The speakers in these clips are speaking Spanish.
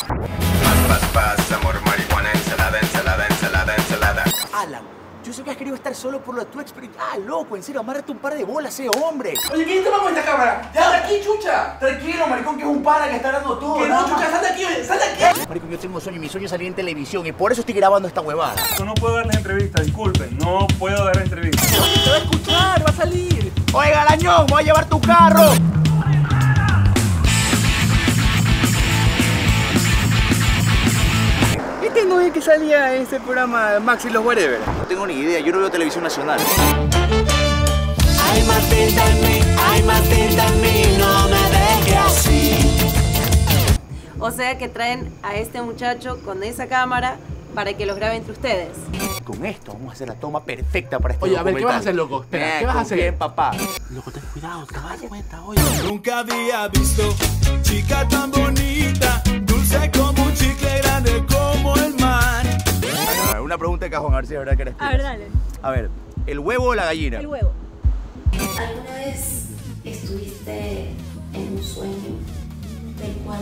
Paz, paz, paz, amor, marihuana, ensalada, ensalada, ensalada, ensalada. Alan, yo sé que has querido estar solo por lo de tu experiencia. Ah, loco, en serio, amárrate un par de bolas, eh, hombre. Oye, ¿quién toma con esta cámara? ¡Ya de aquí, chucha! Tranquilo, maricón, que es un pana que está dando todo. ¡Que no, chucha! ¡Sal de aquí! ¡Sal de aquí! Maricón, yo tengo un sueño y mi sueño es salir en televisión y por eso estoy grabando esta huevada. Yo no puedo darles entrevistas, disculpen, no puedo dar entrevistas. Te va a escuchar, va a salir. Oiga, Galañón, voy a llevar tu carro. Este no es que salía ese programa Max y los Whatever. No tengo ni idea, yo no veo televisión nacional. Ay, en mí, ay, en mí, no me dejes así. O sea que traen a este muchacho con esa cámara para que los grabe entre ustedes. Con esto vamos a hacer la toma perfecta para este Oye, a ver, ¿qué vas a hacer, loco? Espera, Eh, ¿qué vas a hacer? papá? Loco, ten cuidado, te vas a dar cuenta, oye. Nunca había visto chica Una pregunta de cajón, a ver si es verdad que eres A ver, dale. A ver, ¿el huevo o la gallina? El huevo. ¿Alguna vez estuviste en un sueño del cual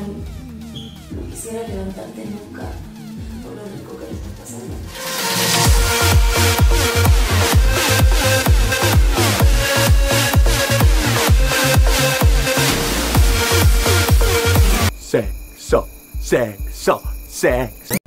no quisiera levantarte nunca por lo rico que le estás pasando? Sexo, sexo, sexo.